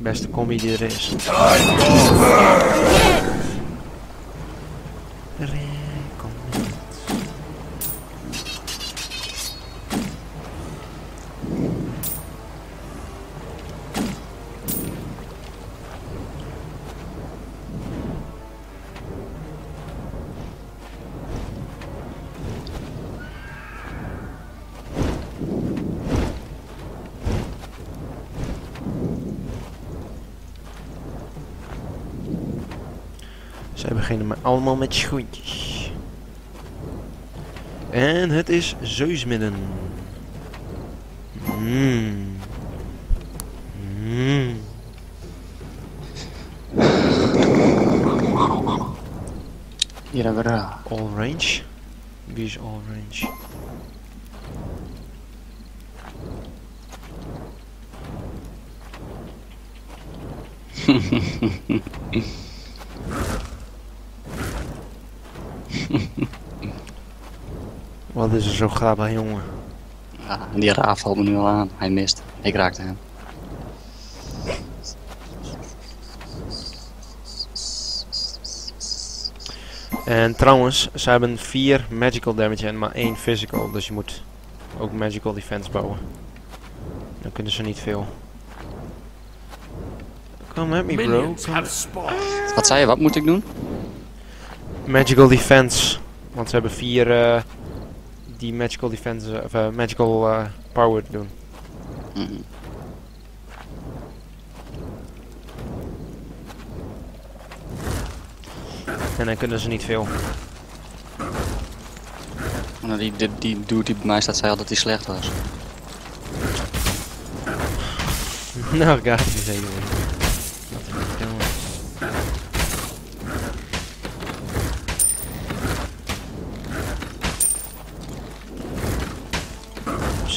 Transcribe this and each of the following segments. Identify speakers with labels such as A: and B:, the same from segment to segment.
A: Beste combi er is. Beginnen maar allemaal met schoentjes. En het is Zeusmidden. Mm. Mm.
B: Hier hebben we er.
A: All range. Wie is all range? Wat is er zo grappig, jongen?
B: Ja, en die raaf valt me nu al aan. Hij mist. Ik raakte hem.
A: En trouwens, ze hebben 4 magical damage en maar 1 physical. Dus je moet ook magical defense bouwen. Dan kunnen ze niet veel. Come at me bro. Come.
B: Wat zei je? Wat moet ik doen?
A: Magical defense. Want ze hebben 4 eh, die magical defense, eh, of eh, magical eh, power doen. En dan kunnen ze niet veel.
B: Nou, die, die, die dude die bij mij staat zei al dat hij slecht was.
A: nou, gaat het eens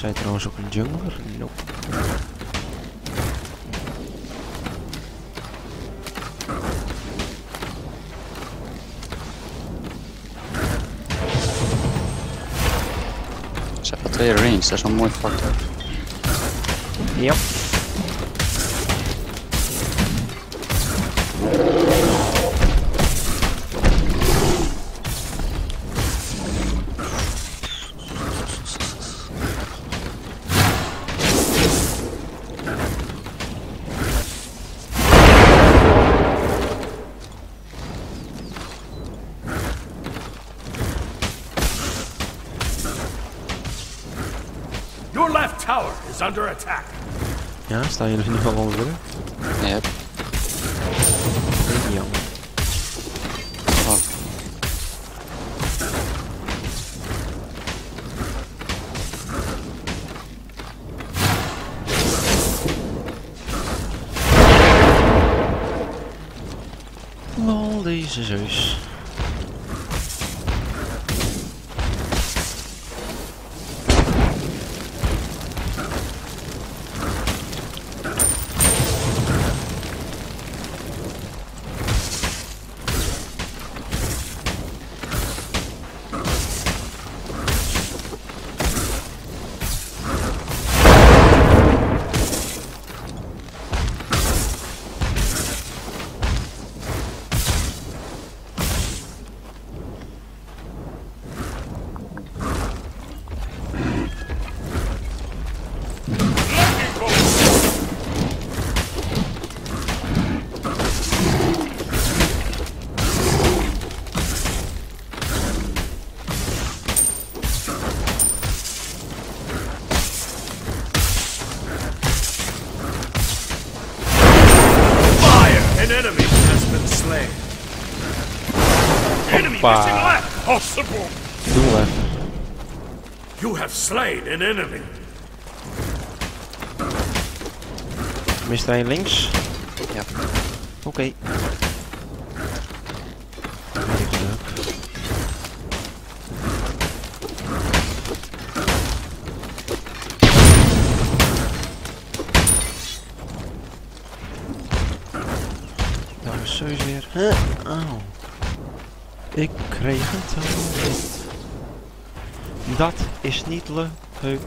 A: Is zij trouwens ook een jungler? Nope.
B: Ze hebben twee range, dat is wel een
C: is under attack.
A: Ja, staan jullie nu al onder druk?
B: Yep.
A: Jammer.
B: Oh.
A: Lol, deze Zeus.
C: Enemy
A: Hoppa.
C: missing left. Possible. You have slain an enemy.
A: Mist hij links?
B: Ja.
A: Oké. Heel Ik kreeg het al niet. Dat is niet leuk.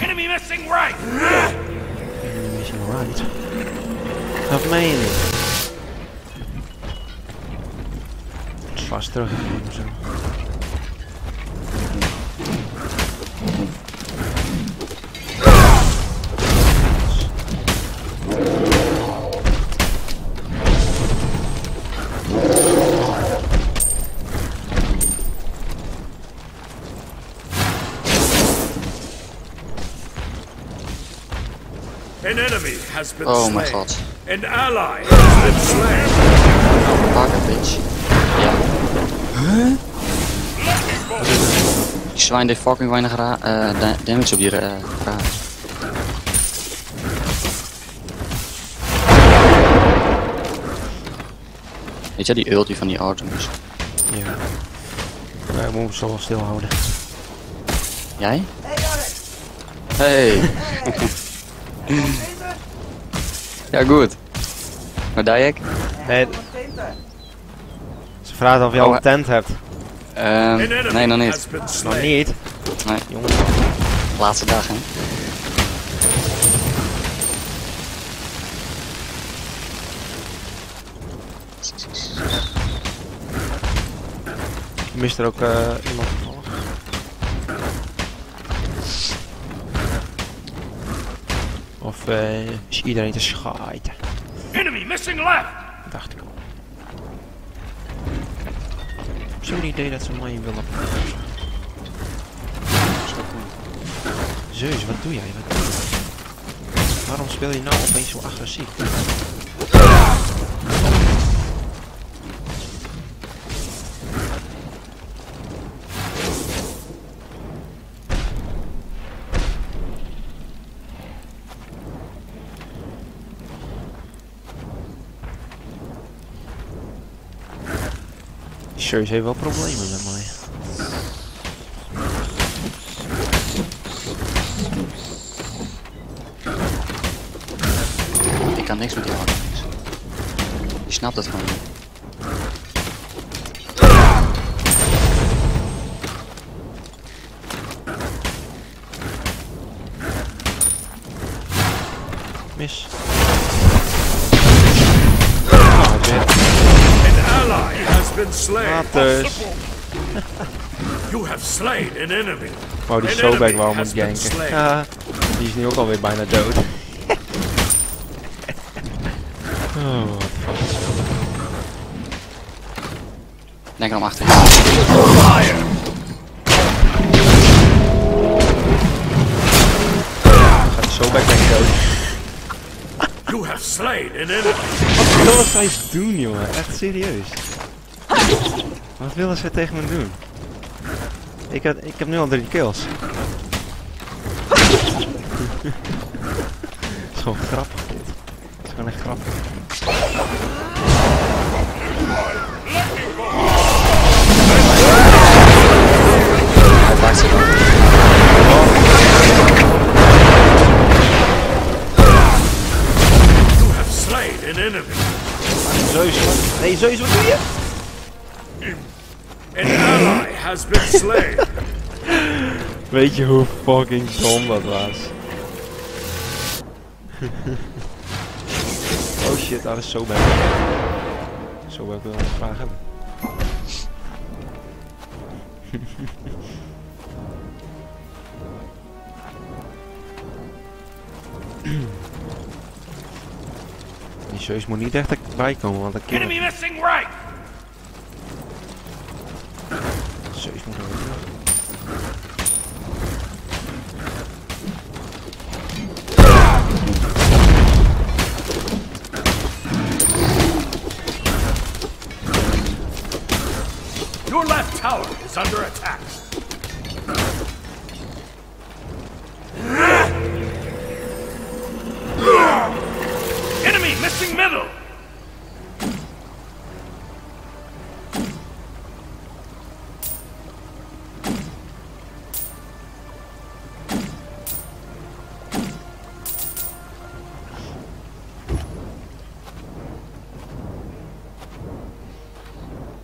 C: Enemy missing right!
A: Missing right. Dat meen je niet. Het
C: has been
B: Oh
C: slain.
B: mijn god.
C: An ally has been slain.
B: Bitch. Ja. Die zwijn deed fucking weinig ra eh, da- damage op die uh, raad. Weet je die ulti van die Artemis?
A: Ja. Maar ik moet hem zo wel stilhouden.
B: Jij? Hey! ja goed. Maar Dijk?
A: Nee. Ze vraagt of je al
B: Oh,
A: een tent hebt.
B: Ehm,
C: enemy
B: nee, nog niet.
A: Nog niet.
B: Nee,
A: Jongens.
B: laatste dag hè.
A: Mist er ook eh, iemand Of eh, is iedereen te schaaiten?
C: Enemy missing left!
A: Dacht ik al. Zo'n idee dat ze mij willen. Zeus, wat doe jij? Wat doe je? Waarom speel je nou opeens zo agressief? Zeus heeft wel problemen met mij.
B: Ik kan niks met die Artemis. Die snapt het gewoon niet.
C: Been slain.
A: Dus?
C: You have slain an enemy.
A: Wou die Sobek
C: has
A: moet
C: been
A: ganken.
C: slain.
A: Ja, die is nu ook alweer bijna dood. oh.
B: Denk erom achter.
C: Fire!
A: Gaat die Sobek denk ik dood.
C: You have slain an enemy.
A: Wat willen zij doen, jongen? Echt serieus. Wat willen ze tegen me doen? Ik, had, ik heb nu al drie kills. Het is gewoon grappig dit. Het is gewoon echt grappig.
B: Hij pakt zich ook.
C: You have slain an enemy.
A: Zeus, wat? Nee, Zeus, wat Weet je hoe fucking dom dat was? oh shit, daar is zo bij. Zo wil ik wel een vraag hebben. Die Zeus moet niet echt erbij komen, want dan kill
C: enemy missing right.
A: Zeus moet er weer terug.
C: Your left tower is under attack.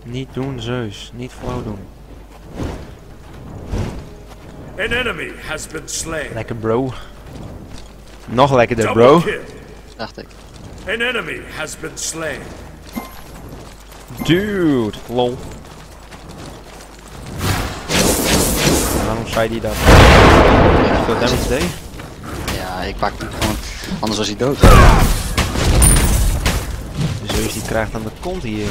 A: Niet doen, Zeus. Niet flauw doen.
C: An enemy has been slain.
A: Lekker bro. Nog lekkerder, bro.
B: Dacht ik.
C: An enemy has been slain.
A: Dude, lol. Waarom zei die dat? Veel damage deed?
B: Ja, ik pak hem gewoon. Anders was hij dood.
A: Dus die krijgt aan de kont hier.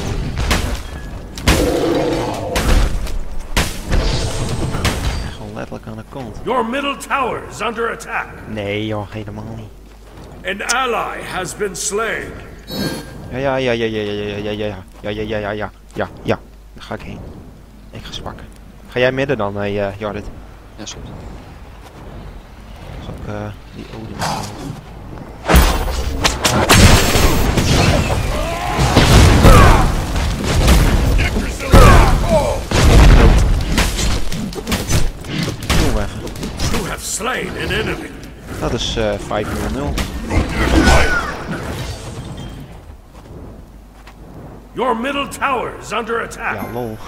A: Gewoon letterlijk aan de kont.
C: Your middle tower is under attack.
A: Nee joh, helemaal niet.
C: An ally has been slain.
A: Ja, ja, ja, ja, ja, ja, ja, ja, ja, ja, ja, ja, ja, ja, ja, ja. Daar ga ik heen. Ik ga spakken. Ga jij midden dan, uh, Jordit?
B: Ja, zo.
A: Zal ik uh, die Odin
C: have slain an enemy.
A: Dat is uh, 5-0-0.
C: Your middle tower is under attack.
A: Ja, lol.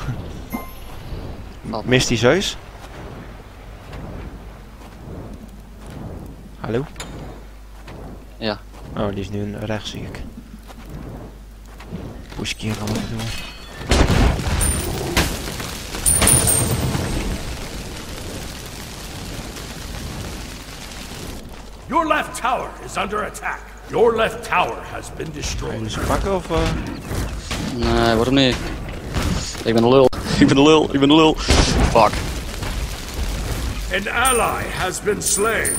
A: Mist die Zeus? Hallo?
B: Ja.
A: Oh, die is nu een rechts, zie ik. Push keer al even doen.
C: Your left tower is under attack. Your left tower has been destroyed.
A: dus pakken of... eh?
B: Nee, waarom niet? Ik ben de lul. Ik ben de lul. Ik ben de lul. Fuck.
C: An ally has been slain.